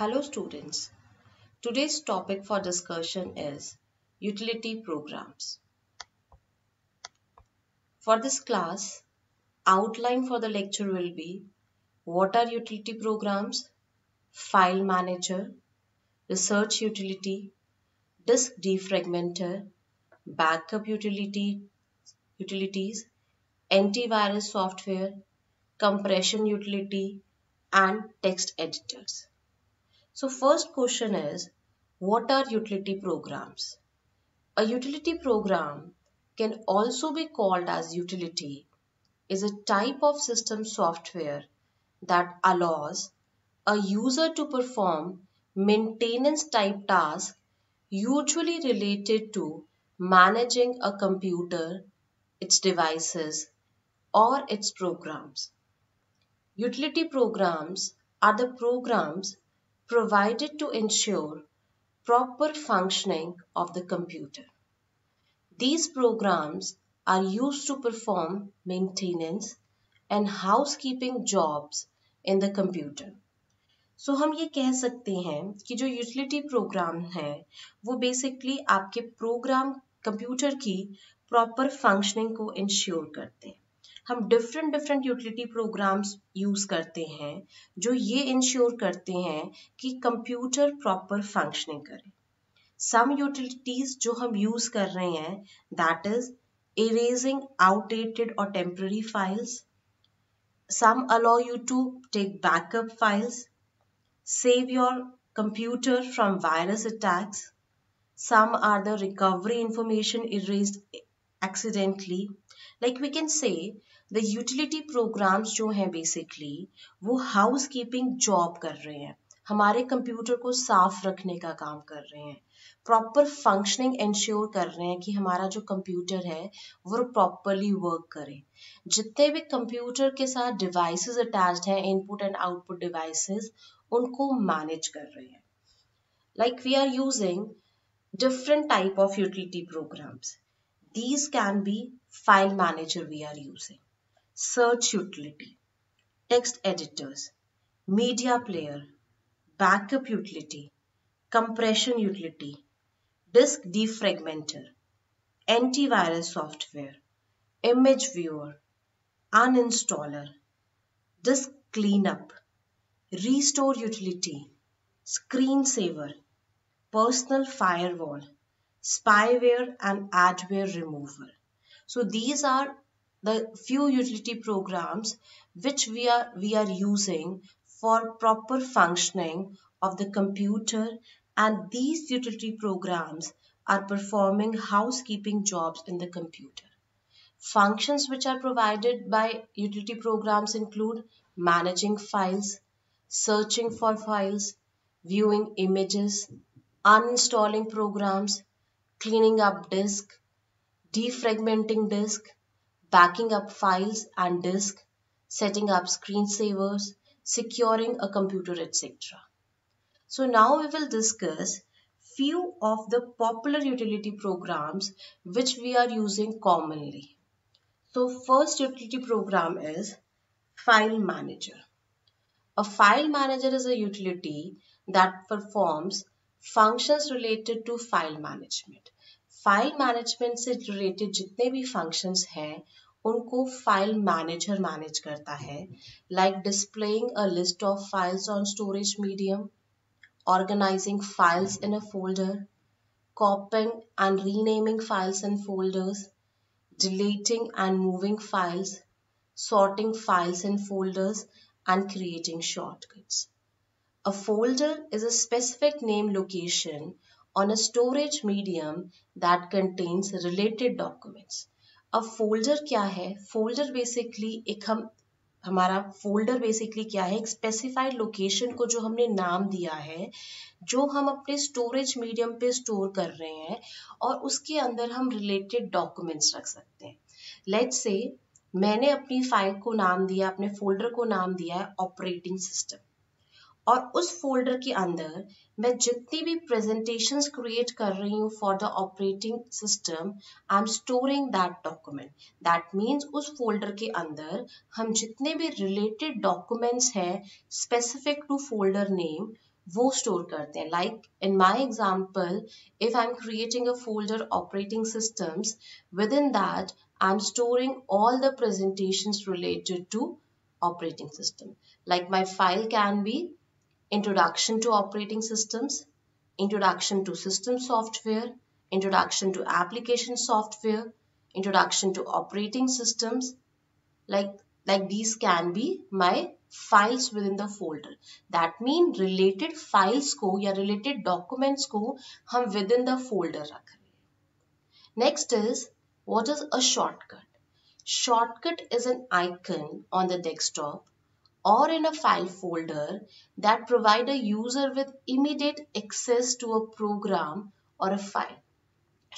Hello students. Today's topic for discussion is utility programs. For this class, outline for the lecture will be what are utility programs, file manager, research utility, disk defragmenter, backup utility, utilities, antivirus software, compression utility, and text editors. So first question is, what are utility programs? A utility program can also be called as utility is a type of system software that allows a user to perform maintenance type tasks usually related to managing a computer, its devices, or its programs. Utility programs are the programs provided to ensure proper functioning of the computer. These programs are used to perform maintenance and housekeeping jobs in the computer. so, हम ये कह सकते हैं कि जो utility program है वो basically आपके प्रोग्राम कंप्यूटर की प्रॉपर फंक्शनिंग को इंश्योर करते हैं हम different different utility programs use करते हैं, जो ये इंश्योर करते हैं कि कंप्यूटर प्रॉपर फंक्शनिंग करे। सम यूटिलिटीज जो हम यूज़ कर रहे हैं दैट इज़ इरेजिंग आउटडेटेड और temporary files some allow you to take backup files save your computer from virus attacks some are the recovery information erase accidentally like we can say the utility programs जो हैं basically वो house keeping job कर रहे हैं। हमारे computer को साफ़ रखने का काम कर रहे हैं। प्रॉपर फंक्शनिंग इंश्योर कर रहे हैं कि हमारा जो कंप्यूटर है, वो प्रॉपरली वर्क करे। जितने भी कंप्यूटर के साथ डिवाइसेस अटैच्ड हैं इनपुट एंड आउटपुट डिवाइसेस उनको मैनेज कर रहे हैं। Like we are using different type of utility programs these can be file manager we are using search utility, text editors, media player, backup utility, compression utility, disk defragmenter, antivirus software, image viewer, uninstaller, disk cleanup, restore utility, screensaver, personal firewall, spyware and adware removal. So these are the few utility programs which we are we are using for proper functioning of the computer and these utility programs are performing housekeeping jobs in the computer. Functions which are provided by utility programs include managing files, searching for files, viewing images, uninstalling programs, cleaning up disk, defragmenting disk, backing up files and disk, setting up screensavers, securing a computer, etc. So now we will discuss few of the popular utility programs which we are using commonly. So first utility program is File Manager. A file manager is a utility that performs functions related to file management. File management से related जितने भी functions हैं उनको file manager manage करता है like displaying a list of files on storage medium organizing files in a folder copying and renaming files in folders deleting and moving files sorting files in folders and creating shortcuts a folder is a specific name location on a storage medium that contains related documents अब folder क्या है? Folder basically एक हम, हमारा folder basically क्या है? एक specified location को जो हमने नाम दिया है, जो हम अपने स्टोरेज मीडियम पे स्टोर कर रहे हैं और उसके अंदर हम रिलेटेड डॉक्यूमेंट्स रख सकते हैं। लेट्स से मैंने अपनी फ़ाइल को नाम दिया, अपने फोल्डर को नाम दिया है ऑपरेटिंग सिस्टम और उस फोल्डर के अंदर मैं जितनी भी प्रेजेंटेशंस क्रिएट कर रही हूँ for the operating system I am storing that document that means उस फोल्डर के अंदर हम जितने भी रिलेटेड डॉक्यूमेंट्स हैं स्पेसिफिक टू फोल्डर नेम वो स्टोर करते हैं. Like in my example if I am creating a folder operating systems within that I am storing all the presentations related to operating system. Like my file can be introduction to operating systems introduction to system software introduction to application software introduction to operating systems like like these can be my files within the folder that mean related files को या related documents को हम within the folder रख रहे हैं next is what is a shortcut shortcut is an icon on the desktop or in a file folder that provide a user with immediate access to a program or a file.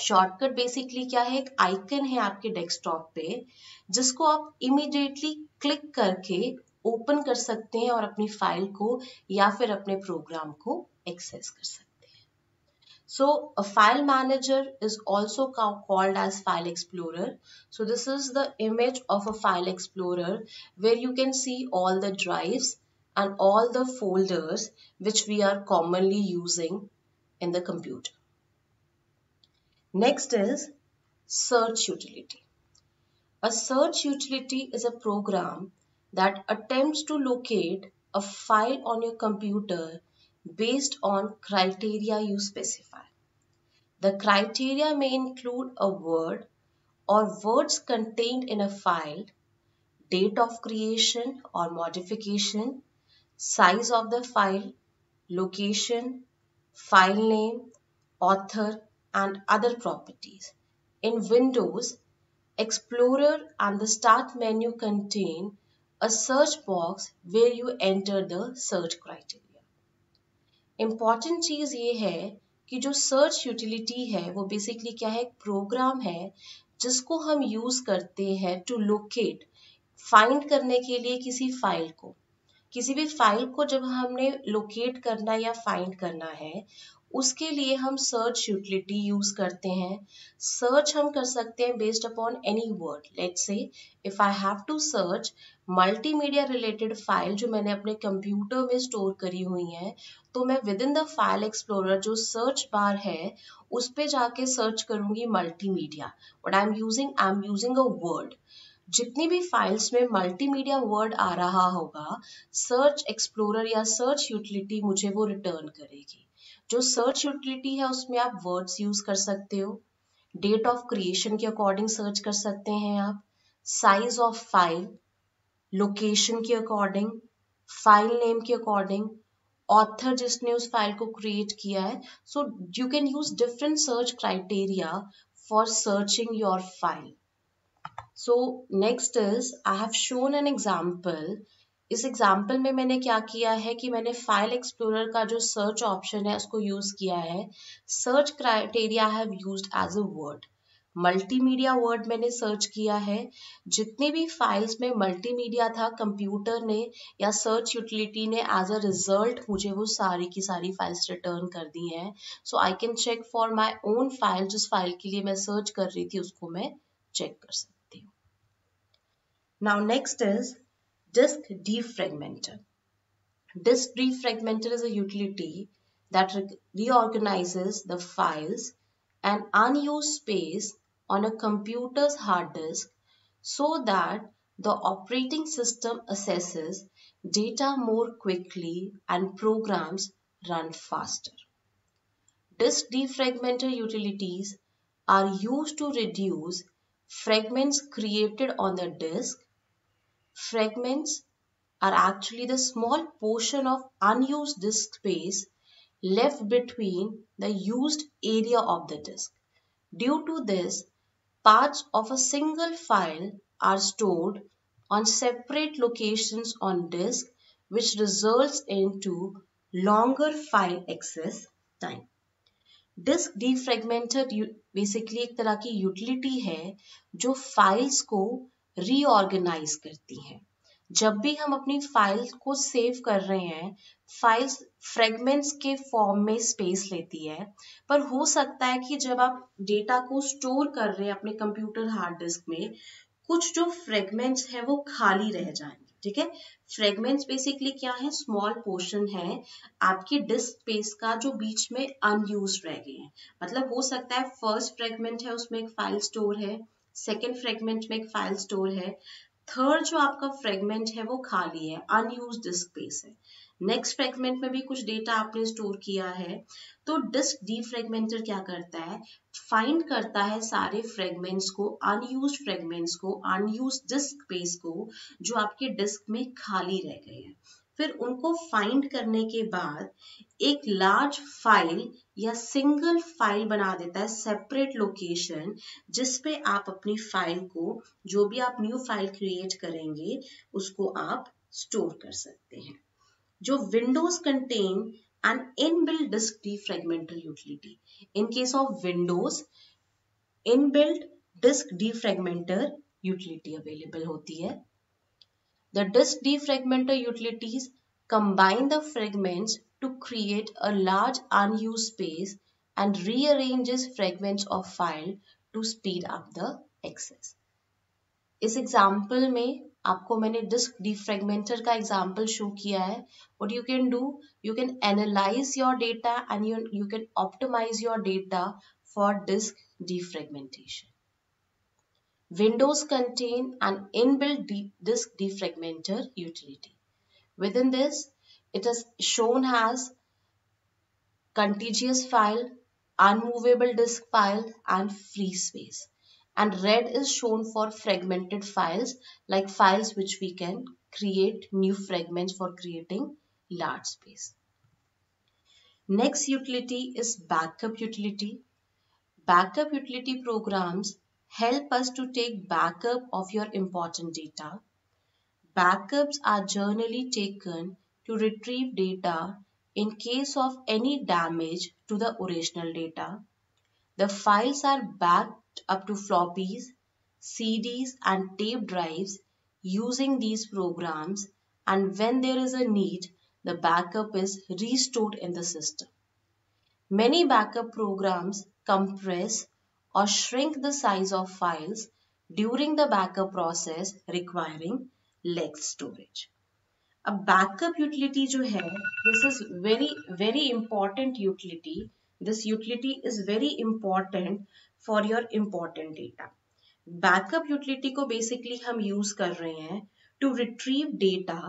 Shortcut basically क्या है? एक icon है आपके desktop पे, जिसको आप immediately click करके open कर सकते हैं और अपनी फ़ाइल को या फिर अपने प्रोग्राम को एक्सेस कर सकते हैं। So a file manager is also called as file explorer. So this is the image of a file explorer where you can see all the drives and all the folders which we are commonly using in the computer. Next is search utility. A search utility is a program that attempts to locate a file on your computer based on criteria you specify. The criteria may include a word or words contained in a file, date of creation or modification, size of the file, location, file name, author, and other properties. In Windows, Explorer and the Start menu contain a search box where you enter the search criteria. Important चीज़ ये है कि जो search utility है, वो basically क्या है? एक programme है जिसको हम यूज़ करते हैं टू लोकेट फाइंड करने के लिए किसी फ़ाइल को। किसी भी फ़ाइल को जब हमने लोकेट करना या फाइंड करना है उसके लिए हम सर्च यूटिलिटी यूज़ करते हैं। सर्च हम कर सकते हैं based upon any word let say if I have to search multimedia related file जो मैंने अपने कंप्यूटर में स्टोर करी हुई है तो मैं with in the file explorer जो सर्च बार है, उस पर जाके सर्च करूँगी multimedia but I am using I am using a word जितनी भी फाइल्स में मल्टीमीडिया वर्ड आ रहा होगा सर्च एक्सप्लोरर या सर्च यूटिलिटी मुझे वो रिटर्न करेगी। जो सर्च यूटिलिटी है, उसमें आप वर्ड्स यूज़ कर सकते हो। डेट ऑफ़ क्रिएशन के अकॉर्डिंग सर्च कर सकते हैं आप। साइज़ ऑफ़ फ़ाइल लोकेशन के अकॉर्डिंग फ़ाइल नेम के अकॉर्डिंग ऑथर जिसने उस फ़ाइल को क्रिएट किया है। So you can use different search criteria for searching your file so next is I have shown an example इस एग्ज़ाम्पल में मैंने क्या किया है कि मैंने फ़ाइल एक्सप्लोरर का जो सर्च ऑप्शन है, उसको यूज़ किया है। Search criteria have used as a word multimedia word मैंने सर्च किया है। जितने भी फाइल्स में मल्टीमीडिया था कंप्यूटर ने या सर्च यूटिलिटी ने एज अ रिज़ल्ट मुझे वो सारी की सारी फाइल्स रिटर्न कर दी हैं। So I can check for my own file जिस फ़ाइल के लिए मैं सर्च कर रही थी, उसको मैं चेक कर सकती हूँ। Now next is disk defragmenter disk defragmenter is a utility that reorganizes the files and unused space on a computer's hard disk so that the operating system assesses data more quickly and programs run faster. Disk defragmenter utilities are used to reduce fragments created on the disk Fragments are actually the small portion of unused disk space left between the used area of the disk. Due to this, Parts of a single file are stored on separate locations on disk which results into longer file access time. Disk defragmented basically एक तरह की utility है जो files को reorganise करती है। जब भी हम अपनी फ़ाइल को सेव कर रहे हैं फाइल्स फ्रेगमेंट्स के फॉर्म में स्पेस लेती है। पर हो सकता है कि जब आप डेटा को स्टोर कर रहे हैं अपने कंप्यूटर हार्ड डिस्क में, कुछ जो फ्रेगमेंट्स हैं वो खाली रह जाएँगे, ठीक है? फ्रेगमेंट्स बेसिकली क्या है? स्मॉल पोर्शन है। आपके डिस्क स्पेस का जो बीच में अनयूज रह गए हैं। मतलब हो सकता है फ़र्स्ट फ्रेगमेंट है, उसमें एक फ़ाइल स्टोर है। सेकेंड फ्रेगमेंट में एक फ़ाइल स्टोर है। थर्ड जो आपका फ्रेगमेंट है, वो खाली है अनयूज डिस्क स्पेस है। नेक्स्ट फ्रेगमेंट में भी कुछ डेटा आपने स्टोर किया है। तो डिस्क डीफ्रेगमेंटर क्या करता है? फाइंड करता है सारे फ्रेगमेंट्स को अनयूज फ्रेगमेंट्स को अनयूज डिस्क स्पेस को, जो आपके डिस्क में खाली रह गए हैं। फिर उनको फाइंड करने के बाद एक लार्ज फ़ाइल या सिंगल फ़ाइल बना देता है सेपरेट लोकेशन जिसपे आप अपनी फ़ाइल को जो भी आप न्यू फ़ाइल क्रिएट करेंगे उसको आप स्टोर कर सकते हैं जो Windows contain an inbuilt disk defragmental utility. In case of Windows, inbuilt disk defragmenter utility available होती है. The disk defragmenter utilities combine the fragments to create a large unused space and rearranges fragments of file to speed up the access. इस example में आपको मैंने disc defragmenter का example show किया है what you can do you can analyse your data and you you can optimise your data for disk defragmentation Windows contain an inbuilt disk defragmenter utility. Within this, it is shown as contiguous file, unmovable disk file, and free space and red is shown for fragmented files like files which we can create new fragments for creating large space. Next utility is backup utility. Backup utility programs help us to take backup of your important data. Backups are generally taken to retrieve data in case of any damage to the original data. The files are backed up to floppies, CDs and tape drives using these programs and when there is a need, the backup is restored in the system. Many backup programs compress or shrink the size of files during the backup process requiring less storage. A backup utility जो है this is very very important utility this utility is very important for your important data backup utility को basically हम use कर रहे हैं to retrieve data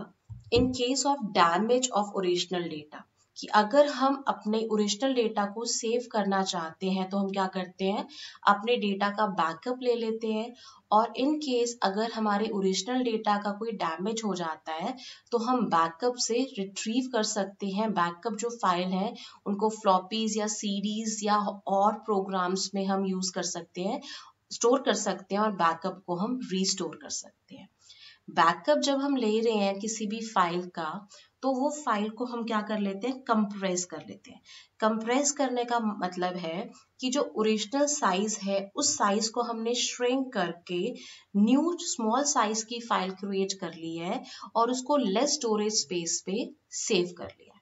in case of damage of original data कि अगर हम अपने ओरिजिनल डेटा को सेव करना चाहते हैं तो हम क्या करते हैं? अपने डेटा का बैकअप ले लेते हैं और इन केस अगर हमारे ओरिजिनल डेटा का कोई डैमेज हो जाता है तो हम बैकअप से रिट्रीव कर सकते हैं। बैकअप जो फ़ाइल है, उनको फ्लॉपीज या सीडीज या और प्रोग्राम्स में हम यूज़ कर सकते हैं स्टोर कर सकते हैं और बैकअप को हम रीस्टोर कर सकते हैं। बैकअप जब हम ले रहे हैं किसी भी फ़ाइल का तो वो फ़ाइल को हम क्या कर लेते हैं? कंप्रेस कर लेते हैं। कंप्रेस करने का मतलब है कि जो ओरिजिनल साइज़ है, उस साइज़ को हमने श्रिंक करके न्यू स्मॉल साइज़ की फ़ाइल क्रिएट कर ली है और उसको लेस स्टोरेज स्पेस पे सेव कर लिया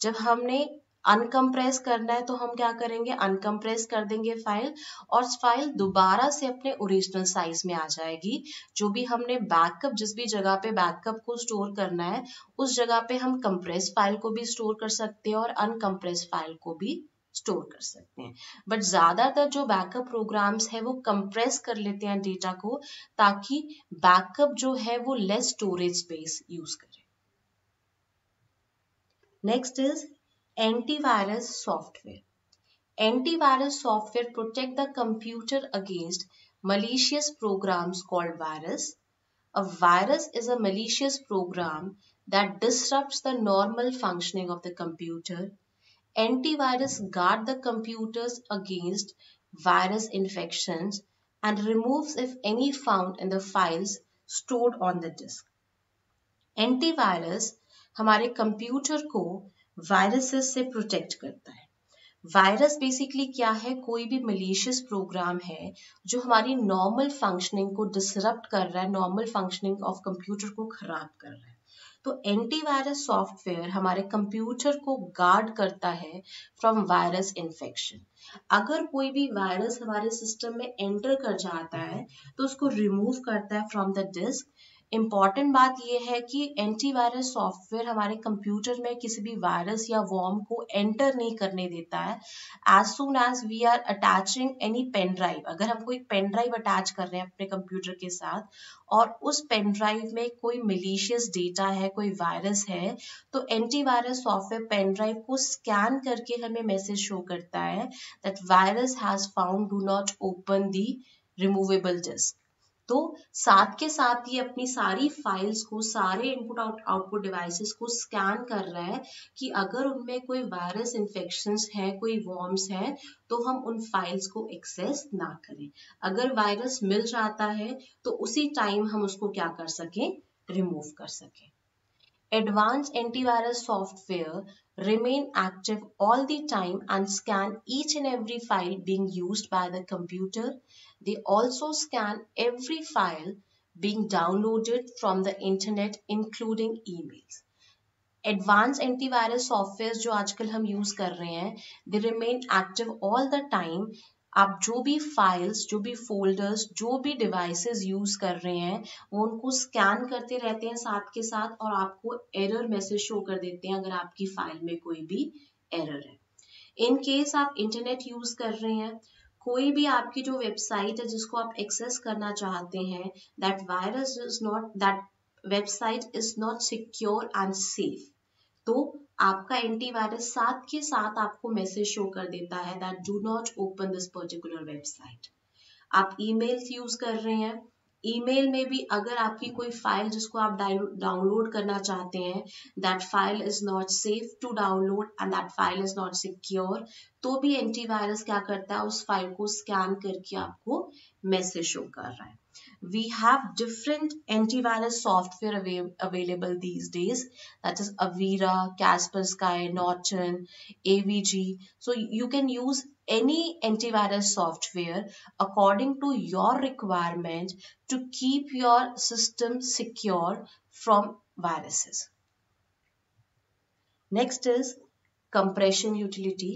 जब हमने अनकम्प्रेस करना है तो हम क्या करेंगे? अनकम्प्रेस कर देंगे फ़ाइल और फ़ाइल दोबारा से अपने ओरिजिनल साइज़ में आ जाएगी। जो भी हमने बैकअप जिस भी जगह पे बैकअप को स्टोर करना है, उस जगह पे हम कंप्रेस फ़ाइल को भी स्टोर कर सकते हैं और अनकम्प्रेस फ़ाइल को भी स्टोर कर सकते हैं। बट ज़्यादातर जो बैकअप प्रोग्राम्स है, वो कंप्रेस कर लेते हैं डेटा को, ताकि बैकअप जो है, वो लेस स्टोरेज स्पेस यूज़ करे। Next is antivirus software. Antivirus software protect the computer against malicious programs called virus. A virus is a malicious program that disrupts the normal functioning of the computer. Antivirus guard the computers against virus infections and removes if any found in the files stored on the disk. Antivirus हमारे computer को viruses से protect करता है। Virus basically क्या है? कोई भी malicious programme है जो हमारी नॉर्मल फंक्शनिंग को डिसरप्ट कर रहा है नॉर्मल फंक्शनिंग ऑफ़ कंप्यूटर को खराब कर रहा है। तो एंटीवायरस सॉफ्टवेयर हमारे कंप्यूटर को गार्ड करता है फ्रॉम वायरस इन्फेक्शन अगर कोई भी वायरस हमारे सिस्टम में एंटर कर जाता है तो उसको रिमूव करता है फ्रॉम द डिस्क इंपॉर्टेंट बात यह है कि एंटीवायरस सॉफ्टवेयर हमारे कंप्यूटर में किसी भी वायरस या वॉर्म को एंटर नहीं करने देता है। As soon as we are attaching any pen drive अगर हम कोई पेन ड्राइव अटैच कर रहे हैं अपने कंप्यूटर के साथ और उस पेन ड्राइव में कोई मिलीशियस डेटा है, कोई वायरस है तो एंटीवायरस सॉफ्टवेयर पेन ड्राइव को स्कैन करके हमें मैसेज शो करता है that virus has found do not open the removable disk तो साथ के साथ ये अपनी सारी फाइल्स को, सारे इनपुट आउट आउटपुट डिवाइसेस को स्कैन कर रहा है कि अगर उनमें कोई वायरस इन्फेक्शन है, कोई वॉर्म्स है तो हम उन फाइल्स को एक्सेस ना करें। अगर वायरस मिल जाता है तो उसी टाइम हम उसको क्या कर सकें? रिमूव कर सकें। Advance antivirus software remain active all the time and scan each and every file being used by the computer. They also scan every file being downloaded from the internet including emails. Advance antivirus software जो आजकल हम use कर रहे हैं they remain active all the time आप जो भी files जो भी फोल्डर्स जो भी डिवाइसेस यूज़ कर रहे हैं, वो उनको स्कैन करते रहते हैं साथ के साथ और आपको एरर मैसेज शो कर देते हैं अगर आपकी फ़ाइल में कोई भी एरर है। इन केस आप इंटरनेट यूज़ कर रहे हैं, कोई भी आपकी जो वेबसाइट है जिसको आप एक्सेस करना चाहते हैं that virus is not that website is not secure and safe तो आपका एंटीवायरस साथ के साथ आपको मैसेज शो कर देता है that do not open this particular website आप ईमेल्स यूज़ कर रहे हैं। ईमेल में भी अगर आपकी कोई फ़ाइल जिसको आप डाउनलोड करना चाहते हैं that file is not safe to download and that file is not secure तो भी एंटीवायरस क्या करता है उस फ़ाइल को स्कैन करके आपको मैसेज शो कर रहा है we have different antivirus software av available these days that is avira kaspersky norton avg so you can use any antivirus software according to your requirement to keep your system secure from viruses next is compression utility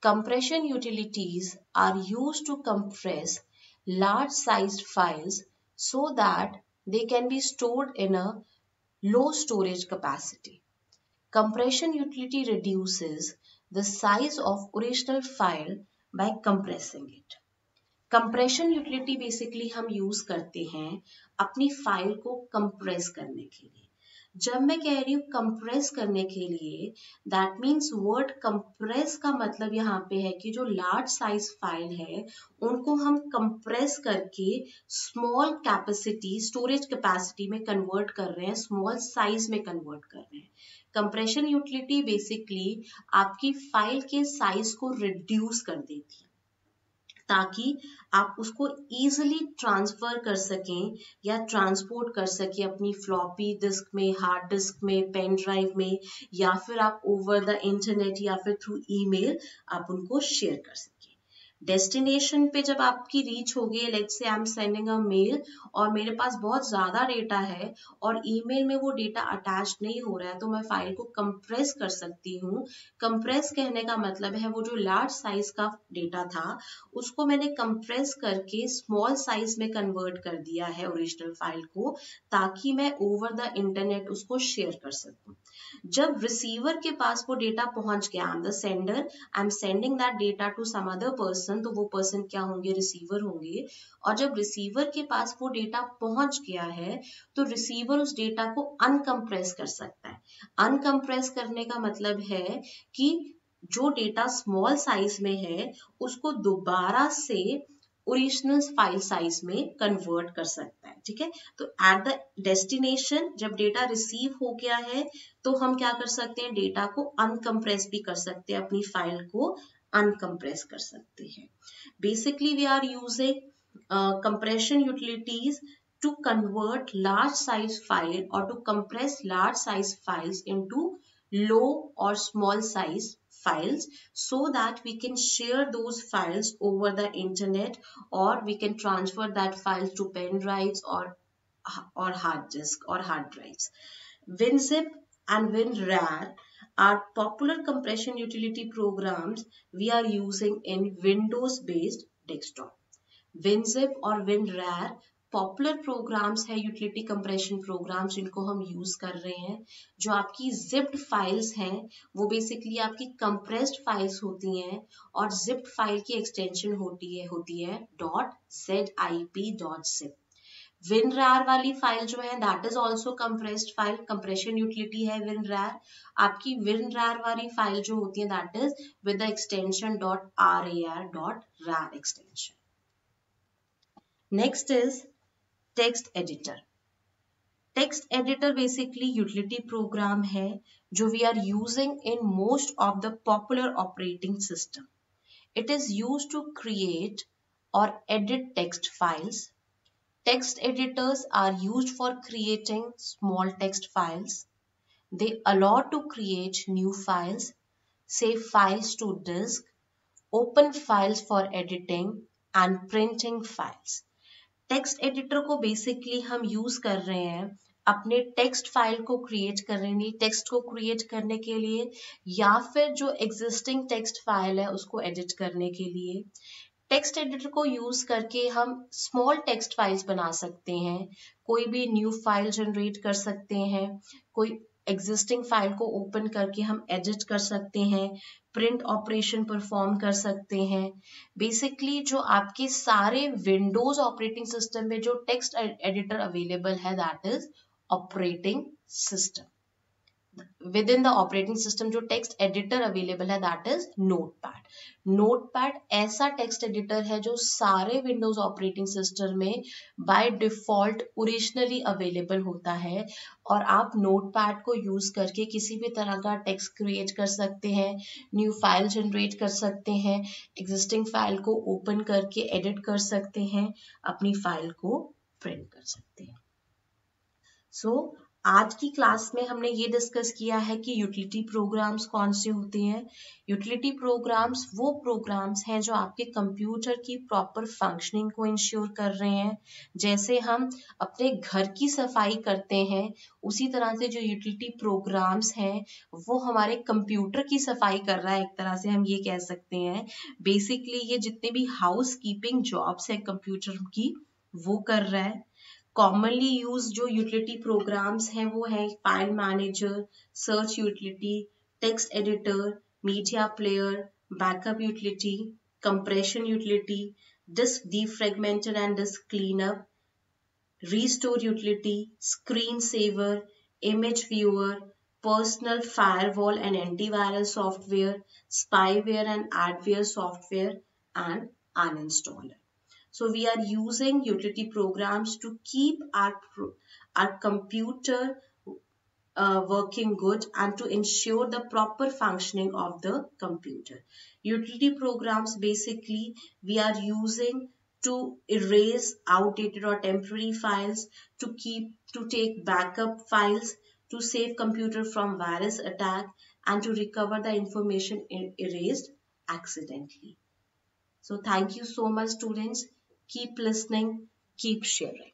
compression utilities are used to compress large sized files so that they can be stored in a low storage capacity. Compression utility reduces the size of original file by compressing it. Compression utility basically हम use करते हैं अपनी file को compress करने के लिए जब मैं कह रही हूँ कंप्रेस करने के लिए दैट मीन्स वर्ड कंप्रेस का मतलब यहाँ पे है कि जो लार्ज साइज़ फ़ाइल है, उनको हम कंप्रेस करके स्मॉल कैपेसिटी स्टोरेज कैपेसिटी में कन्वर्ट कर रहे हैं स्मॉल साइज़ में कन्वर्ट कर रहे हैं। कंप्रेशन यूटिलिटी बेसिकली आपकी फ़ाइल के साइज़ को रिड्यूस कर देती है। ताकि आप उसको ईजिली ट्रांसफ़र कर सकें या ट्रांसपोर्ट कर सकें अपनी फ्लॉपी डिस्क में हार्ड डिस्क में पेन ड्राइव में, या फिर आप ओवर द इंटरनेट या फिर थ्रू ईमेल आप उनको शेयर कर सकें। डेस्टिनेशन पे जब आपकी रीच होगी लेट से I am sending a mail और मेरे पास बहुत ज़्यादा डेटा है और ईमेल में वो डेटा अटैच नहीं हो रहा है तो मैं फ़ाइल को कंप्रेस कर सकती हूँ। कंप्रेस कहने का मतलब है वो जो लार्ज साइज़ का डेटा था, उसको मैंने कंप्रेस करके स्मॉल साइज़ में कन्वर्ट कर दिया है ओरिजिनल फ़ाइल को, ताकि मैं ओवर द इंटरनेट उसको शेयर कर सकूँ। जब रिसीवर के पास वो डेटा पहुँच गया I am the sender I am sending that data to some other person तो वो पर्सन क्या होंगे? रिसीवर होंगे। और जब रिसीवर के पास वो डेटा पहुँच गया है तो रिसीवर उस डेटा को अनकम्प्रेस कर सकता है। अनकम्प्रेस करने का मतलब है कि जो डेटा स्मॉल साइज़ में है, उसको दोबारा से ओरिजिनल फ़ाइल साइज़ में कन्वर्ट कर सकता है। ठीक है? तो एट द डेस्टिनेशन जब डेटा रिसीव हो गया है तो हम क्या कर सकते हैं? डेटा को अनकम्प्रेस भी कर सकते हैं अपनी फ़ाइल को अनकम्प्रेस कर सकते हैं basically we are using compression utilities to convert large size file or to compress large size files into low or small size files so that we can share those files over the internet or we can transfer that files to pen drives or or hard disk or hard drives. WinZip and WinRAR are popular compression utility programs we are using in Windows based desktop. WinZip or WinRAR popular programs है utility compression programs जिनको हम use कर रहे हैं, जो आपकी zipped files हैं, वो बेसिकली आपकी कंप्रेस्ड फाइल्स होती हैं और जिप्ड फ़ाइल की एक्सटेंशन होती है होती है dot Z I P dot zip WinRAR वाली फ़ाइल जो है that is also compressed file compression utility है WinRAR आपकी WinRAR वाली फ़ाइल जो होती है that is with the extension dot R A R dot rar extension next is text editor text editor basically utility program है, जो we are using in most of the popular operating system it is use to create और edit text files Text editors are used for creating small text files. They allow to create new files, save files to disk, open files for editing and printing files. Text editor को basically हम use कर रहे हैं अपने text file को create करने लिए text को क्रिएट करने के लिए या फिर जो एग्जिस्टिंग टेक्स्ट फ़ाइल है उसको एडिट करने के लिए टेक्स्ट एडिटर को यूज़ करके हम स्मॉल टेक्स्ट फाइल्स बना सकते हैं। कोई भी न्यू फ़ाइल जनरेट कर सकते हैं। कोई एग्जिस्टिंग फ़ाइल को ओपन करके हम एडिट कर सकते हैं। प्रिंट ऑपरेशन परफॉर्म कर सकते हैं। बेसिकली जो आपके सारे विंडोज़ ऑपरेटिंग सिस्टम में जो टेक्स्ट एडिटर अवेलेबल है that is operating system within the operating system जो टेक्स्ट एडिटर अवेलेबल है दैट इज़ नोटपैड नोटपैड ऐसा टेक्स्ट एडिटर है जो सारे विंडोज़ ऑपरेटिंग सिस्टम में बाय डिफ़ॉल्ट ओरिजिनली अवेलेबल होता है और आप नोटपैड को यूज़ करके किसी भी तरह का टेक्स्ट क्रिएट कर सकते हैं न्यू फ़ाइल जनरेट कर सकते हैं एग्जिस्टिंग फ़ाइल को ओपन करके एडिट कर सकते हैं अपनी फ़ाइल को प्रिंट कर सकते हैं। सो so, आज की क्लास में हमने ये डिस्कस किया है कि यूटिलिटी प्रोग्राम्स कौन से होते हैं। यूटिलिटी प्रोग्राम्स वो प्रोग्राम्स हैं जो आपके कंप्यूटर की प्रॉपर फंक्शनिंग को इंश्योर कर रहे हैं। जैसे हम अपने घर की सफ़ाई करते हैं, उसी तरह से जो यूटिलिटी प्रोग्राम्स हैं, वो हमारे कंप्यूटर की सफ़ाई कर रहा है, एक तरह से हम ये कह सकते हैं। बेसिकली ये जितने भी हाउस कीपिंग जॉब्स है कंप्यूटर की, वो कर रहा है। कॉमनली यूज़ जो यूटिलिटी प्रोग्राम्स हैं, वो है file manager search utility text editor media player backup utility compression utility disk defragmenter and disk cleanup restore utility screen saver image viewer personal firewall and antiviral software spyware and adware software and uninstaller So we are using utility programs to keep our, our computer uh, working good and to ensure the proper functioning of the computer. Utility programs basically we are using to erase outdated or temporary files, to keep, to take backup files, to save computer from virus attack and to recover the information erased accidentally. So thank you so much students. Keep listening, keep sharing.